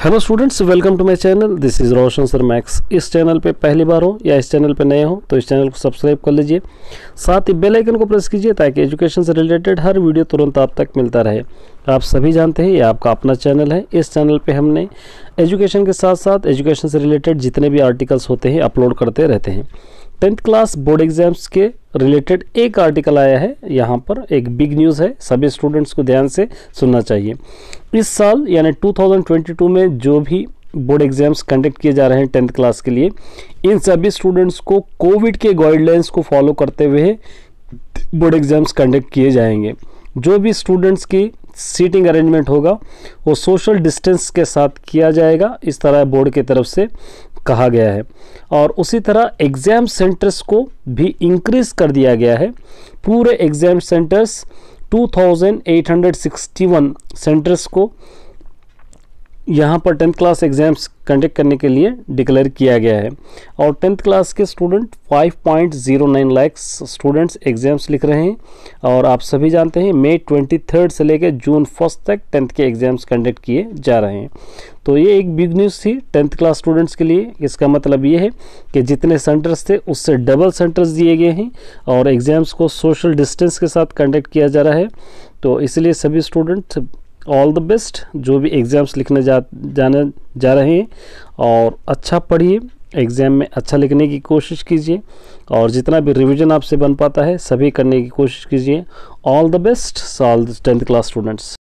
Hello students welcome to my channel this is Roshan sir max इस channel पे पहली बार हो या इस चैनल पे नए हो तो इस चैनल को सब्सक्राइब कर लीजिए। साथ ही बेल आइकन को प्रेस कीजिए ताकि एजुकेशन से रिलेटेड हर वीडियो तुरंत आप तक मिलता रहे। आप सभी जानते हैं, ये आपका अपना चैनल है। इस चैनल पे हमने एजुकेशन के साथ साथ एजुकेशन से रिलेटेड जितने भी आर्टिकल्स होते हैं अपलोड करते रहते हैं। टेंथ क्लास बोर्ड एग्ज़ाम्स के रिलेटेड एक आर्टिकल आया है। यहाँ पर एक बिग न्यूज़ है। सभी स्टूडेंट्स को ध्यान से सुनना चाहिए। इस साल, यानी 2022 में जो भी बोर्ड एग्ज़ाम्स कंडक्ट किए जा रहे हैं टेंथ क्लास के लिए, इन सभी स्टूडेंट्स को कोविड के गाइडलाइंस को फॉलो करते हुए बोर्ड एग्ज़ाम्स कंडक्ट किए जाएँगे। जो भी स्टूडेंट्स की सीटिंग अरेंजमेंट होगा, वो सोशल डिस्टेंस के साथ किया जाएगा, इस तरह बोर्ड की तरफ़ से कहा गया है। और उसी तरह एग्ज़ाम सेंटर्स को भी इंक्रीज़ कर दिया गया है। पूरे एग्ज़ाम सेंटर्स 2861 सेंटर्स को यहाँ पर टेंथ क्लास एग्ज़ाम्स कंडक्ट करने के लिए डिक्लेयर किया गया है। और टेंथ क्लास के स्टूडेंट 5.09 लैक्स स्टूडेंट्स एग्ज़ाम्स लिख रहे हैं। और आप सभी जानते हैं, मई ट्वेंटी से लेकर जून फ़र्स्ट तक टेंथ के एग्ज़ाम्स कंडक्ट किए जा रहे हैं। तो ये एक बिग न्यूज़ थी टेंथ क्लास स्टूडेंट्स के लिए। इसका मतलब ये है कि जितने सेंटर्स थे, उससे डबल सेंटर्स दिए गए हैं। और एग्ज़ाम्स को सोशल डिस्टेंस के साथ कंडक्ट किया जा रहा है। तो इसलिए सभी स्टूडेंट ऑल द बेस्ट जो भी एग्ज़ाम्स लिखने जा, जाने, जा रहे हैं, और अच्छा पढ़िए एग्ज़ाम में अच्छा लिखने की कोशिश कीजिए, और जितना भी रिवीजन आपसे बन पाता है, सभी करने की कोशिश कीजिए। All the best all tenth class students